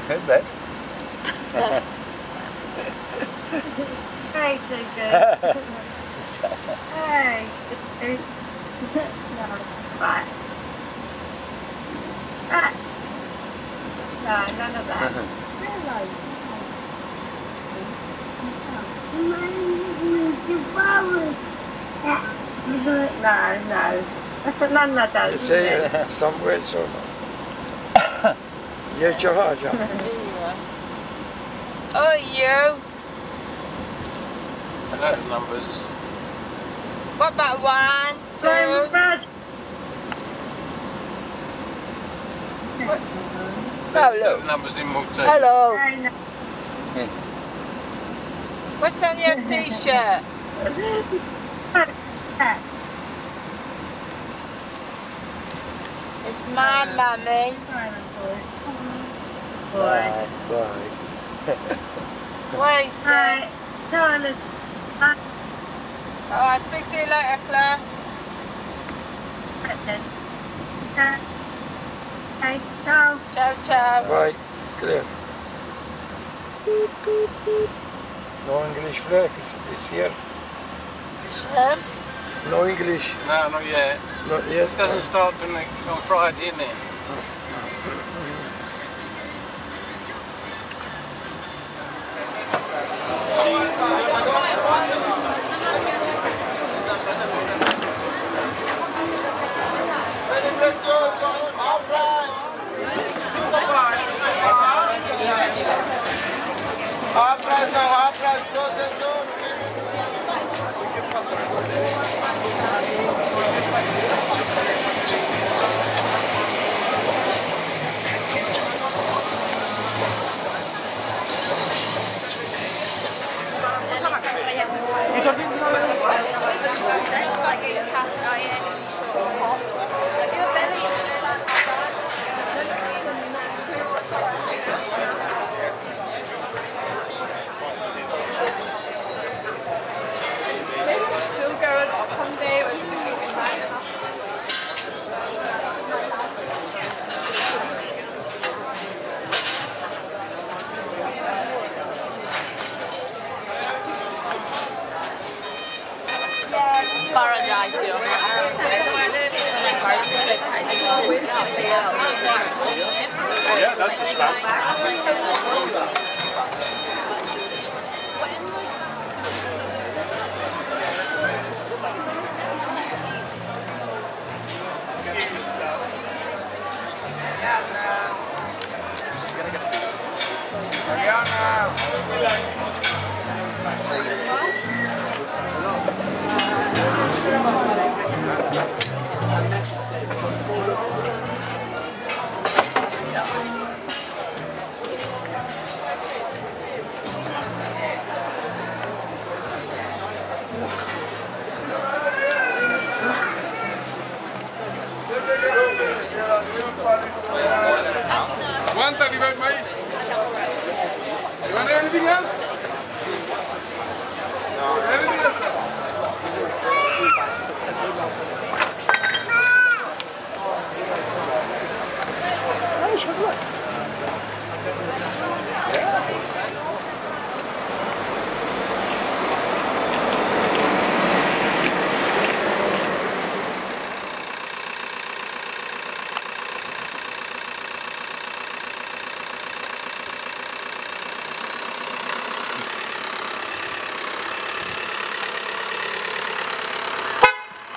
good, babe. Hey, so good. hey. no. Ah. No, none of that. No, no. None of You those. see, uh, some words or not. Use your heart, John. Oh, you. I know the numbers. What about one, So, two? Brad, oh, Hello. The numbers in Maltese. Hello. I. What's on your t-shirt? It's my mummy. Boy. Bye, bye. Wave then. Hi, Charlotte. Hi, Oh, I'll speak to you later, Claire. Captain. Hi. Hi, ciao. Ciao, ciao. Bye. Clear. No English flag is this year. Um, No English. No, not yet. Not yet. It doesn't start till next on Friday, isn't it? still Aguanta,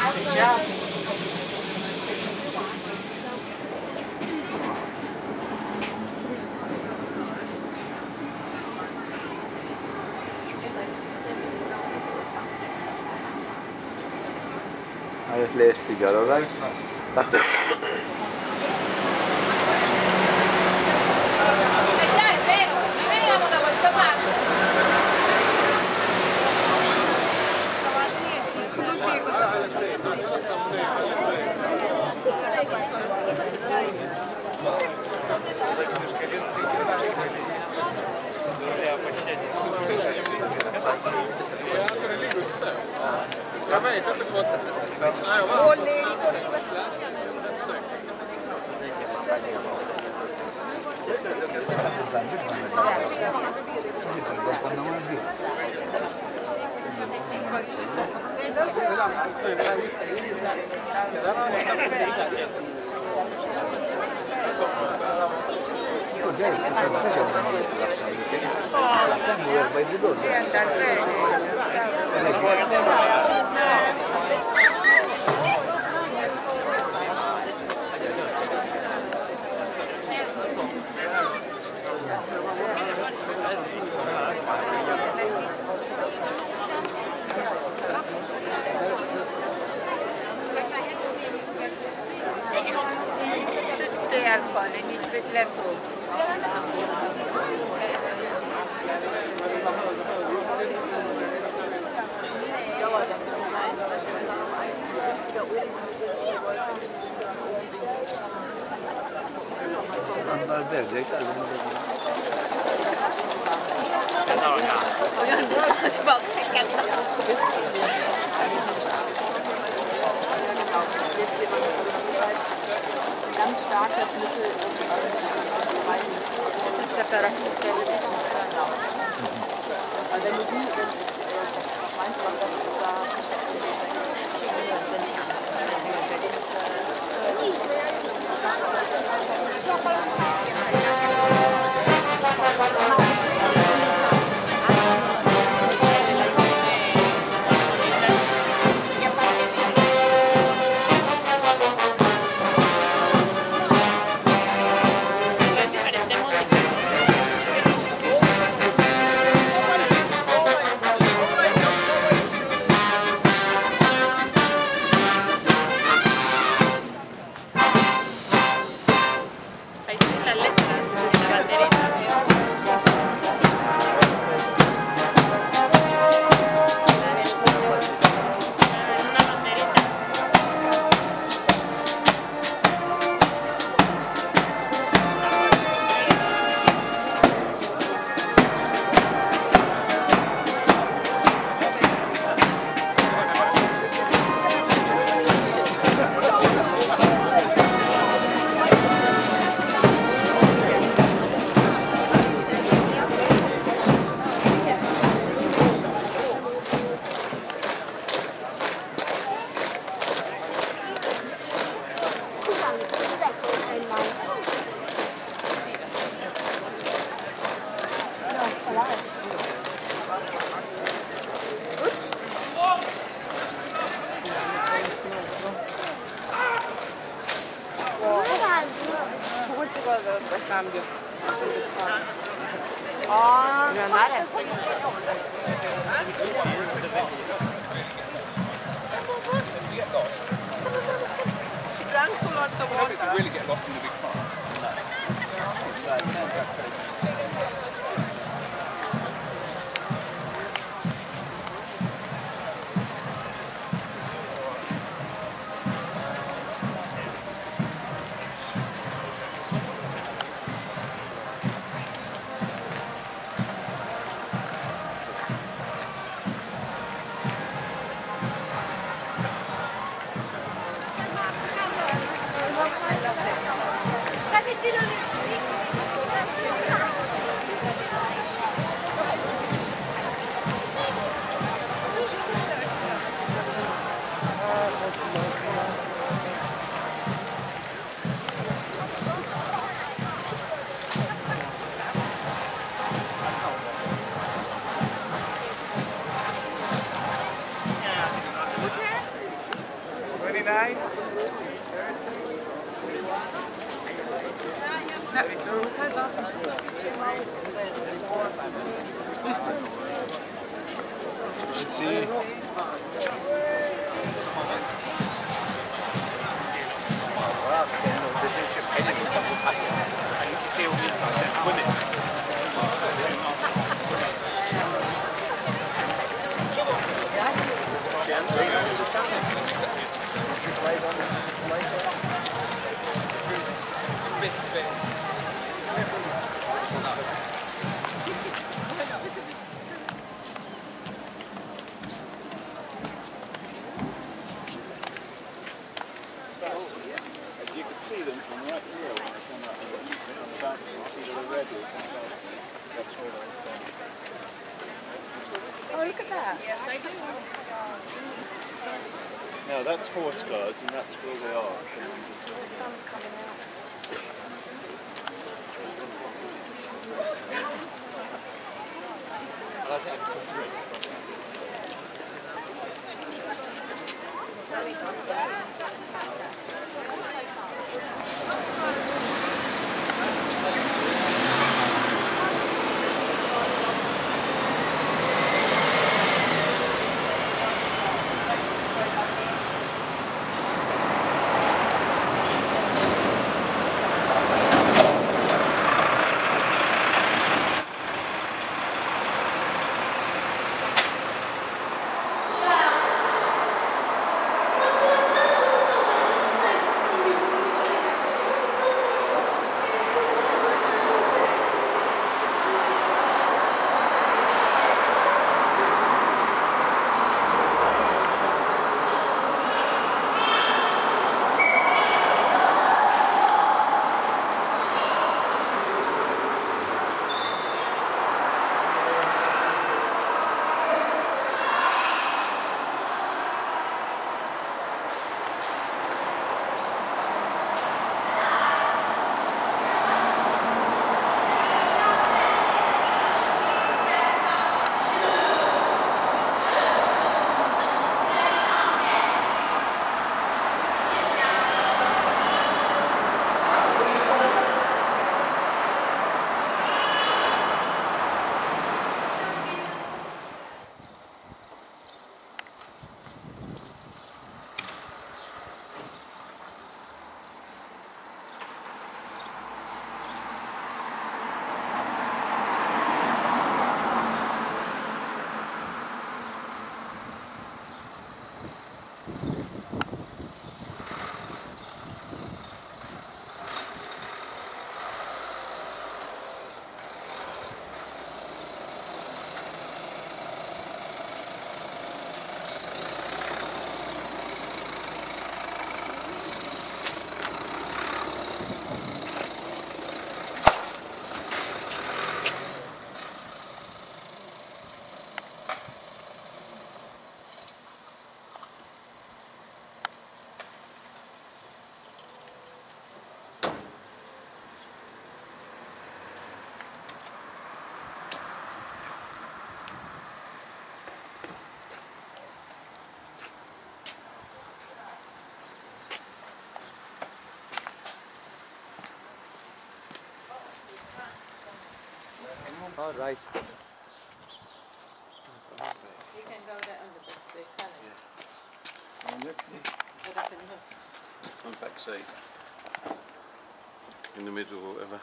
30 Jahren. Alles lästig, oder? Dachte. Vabbè, tanto foto. Ah, va. Volle. Grazie. شيء الخانه نسبت لكم Onlar verecek, elimize Hocam sadece bak, tekrar. takas, visi atsisėta rakutėlį. Cambio. Cambio scala. Oh, devi andare? She drank two lots of water. really get lost in the big farm. women. Oh, look at that. Yes, I do. Now, that's horse guards, and that's where they are. The sun's coming out. Right. You can go there on the back seat, can't you? Get up in the On back seat. In the middle or whatever.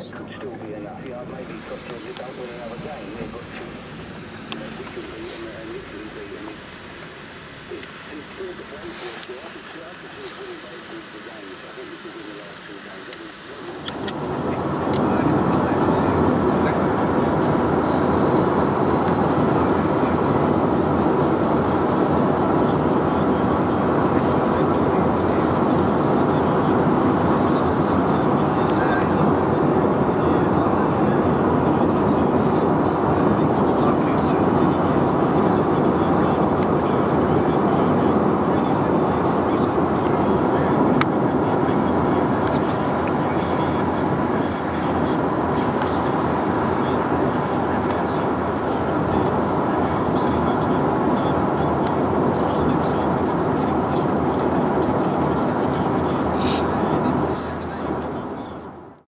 Still be enough, yeah, maybe because they don't win another game, they've got to, you know, we could beat them and Italy beat them. Thank you.